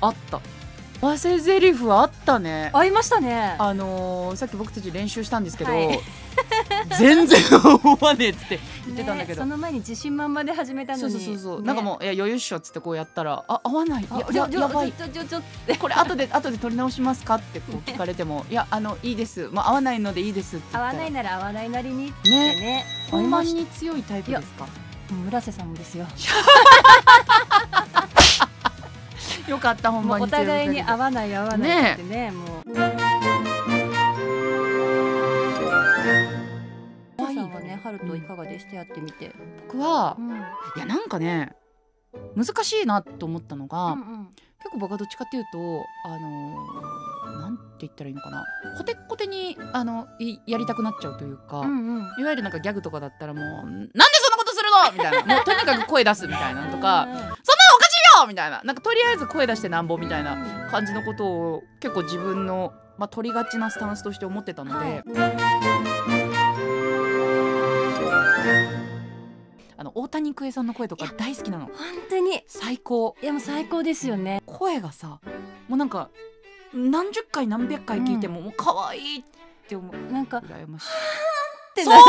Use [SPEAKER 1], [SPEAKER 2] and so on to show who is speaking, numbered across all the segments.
[SPEAKER 1] あった。合わせ台詞あったね。
[SPEAKER 2] 合いましたね。
[SPEAKER 1] あのーさっき僕たち練習したんですけど、
[SPEAKER 2] はい。
[SPEAKER 1] 全然思わねえっつって言ってたんだけど、
[SPEAKER 2] ねその前に自信満々で始めたのに。
[SPEAKER 1] そうそうそうそう、
[SPEAKER 2] ね。
[SPEAKER 1] なんかもういや余裕っしょっつってこうやったらあ合わない。いやややばい。これ後で後で撮り直しますかってこう聞かれてもいやあのいいです。もう合わないのでいいですって言
[SPEAKER 2] 合わないなら合わないなりにってね。合い
[SPEAKER 1] 本番に強いタイプですか？
[SPEAKER 2] た村瀬さんもですよ
[SPEAKER 1] よかった本
[SPEAKER 2] もうお
[SPEAKER 1] 番に強い
[SPEAKER 2] 互いに合わない合わないってねもう。お父さんはねハルトいかがでした？やってみて。
[SPEAKER 1] 僕は
[SPEAKER 2] うん
[SPEAKER 1] いやなんかね難しいなと思ったのが、
[SPEAKER 2] うん
[SPEAKER 1] 結構僕はどっちかっていうとあのーなんて言ったらいいのかな。コテッコテにあのいやりたくなっちゃうというか、
[SPEAKER 2] うんうん。
[SPEAKER 1] いわゆるなんかギャグとかだったらもう「なんでそんなことするの!」みたいな。もうとにかく声出すみたいなのとか「そんなのおかしいよ!」みたいな。なんかとりあえず声出してなんぼみたいな感じのことを結構自分の、まあ、取りがちなスタンスとして思ってたので、あの大谷育恵さんの声とか大好きなの。
[SPEAKER 2] 本当に。
[SPEAKER 1] 最高。
[SPEAKER 2] いやもう最高ですよね。
[SPEAKER 1] 声がさもうなんか何十回何百回聞いても、もう可愛いって思う。
[SPEAKER 2] なんか
[SPEAKER 1] 羨ましい。
[SPEAKER 2] て
[SPEAKER 1] そうな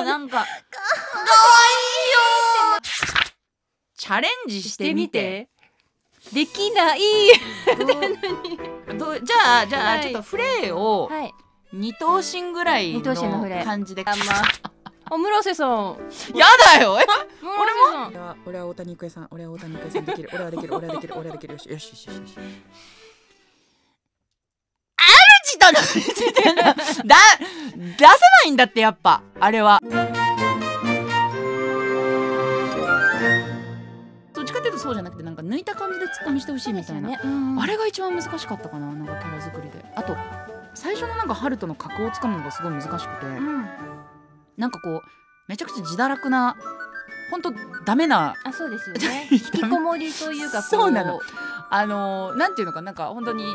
[SPEAKER 1] の！なんか 可愛い。よチャレンジしてみて。
[SPEAKER 2] できない。
[SPEAKER 1] どう？じゃあじゃあ、
[SPEAKER 2] はい。
[SPEAKER 1] ちょっとフレーを
[SPEAKER 2] はい。
[SPEAKER 1] 二頭身ぐらい
[SPEAKER 2] 二頭身の
[SPEAKER 1] 感じで。
[SPEAKER 2] あまあ。村瀬さん。
[SPEAKER 1] やだよ！え？
[SPEAKER 2] 俺も？
[SPEAKER 1] 俺は大谷育恵さん。俺は大谷育恵さんできる。俺はできる。俺はできる。俺はできる。よしよしよしよし。よし主だな！だ出せないんだってやっぱ。あれはっていうとそうじゃなくてなんか抜いた感じでツッコミしてほしいみたいな、あれが一番難しかったかななんかキャラ作りで。あと最初のなんかハルトの格をつかむのがすごい難しくて、
[SPEAKER 2] うん。
[SPEAKER 1] なんかこうめちゃくちゃ自堕落な本当ダメな
[SPEAKER 2] あそうですよね。引きこもりというかこ
[SPEAKER 1] そうなの。あのーなんていうのかなんか本当にい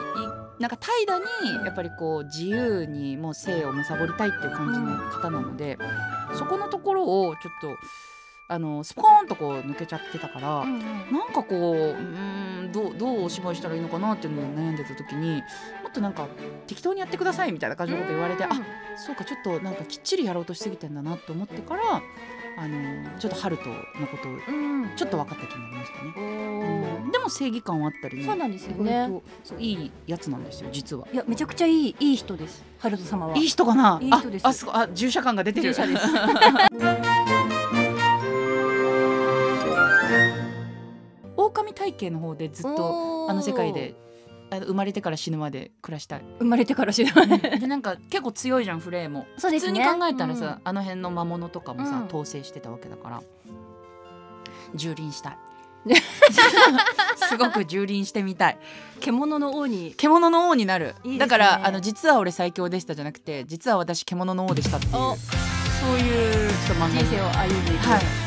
[SPEAKER 1] なんか怠惰にやっぱりこう自由にもう性を貪りたいっていう感じの方なので、そこのところをちょっとあのスポーンとこう抜けちゃってたから、
[SPEAKER 2] うんうん。
[SPEAKER 1] なんかこううーんどうどうお芝居したらいいのかなっていうのを悩んでた時にもっとなんか適当にやってくださいみたいな感じのこと言われて、あそうかちょっとなんかきっちりやろうとしすぎてんだなと思ってからあのちょっとハルトのことを
[SPEAKER 2] うん
[SPEAKER 1] ちょっと分かった気になりましたね。
[SPEAKER 2] お
[SPEAKER 1] うん。でも正義感はあったりね。
[SPEAKER 2] そうなんですよ
[SPEAKER 1] 意
[SPEAKER 2] ね
[SPEAKER 1] いいやつなんですよ実は。
[SPEAKER 2] いやめちゃくちゃいいいい人ですハルト様は。い
[SPEAKER 1] い人かな？い
[SPEAKER 2] い人です。
[SPEAKER 1] ああすごい。あ従者感が出てる。
[SPEAKER 2] 従者です
[SPEAKER 1] 体系の方でずっとあの世界であの生まれてから死ぬまで暮らしたい。
[SPEAKER 2] 生まれてから知らない
[SPEAKER 1] でなんか結構強いじゃんフレーも。
[SPEAKER 2] そうですね。
[SPEAKER 1] 普通に考えたらさ、あの辺の魔物とかもさ、
[SPEAKER 2] うん。
[SPEAKER 1] 統制してたわけだから。蹂躙したい。すごく蹂躙してみたい。
[SPEAKER 2] 獣の王に。
[SPEAKER 1] 獣の王になる。
[SPEAKER 2] ね。
[SPEAKER 1] だからあの実は俺最強でしたじゃなくて実は私獣の王でしたっていう。
[SPEAKER 2] お。
[SPEAKER 1] そういうちょっと漫画
[SPEAKER 2] 人生を歩んでいく。
[SPEAKER 1] はい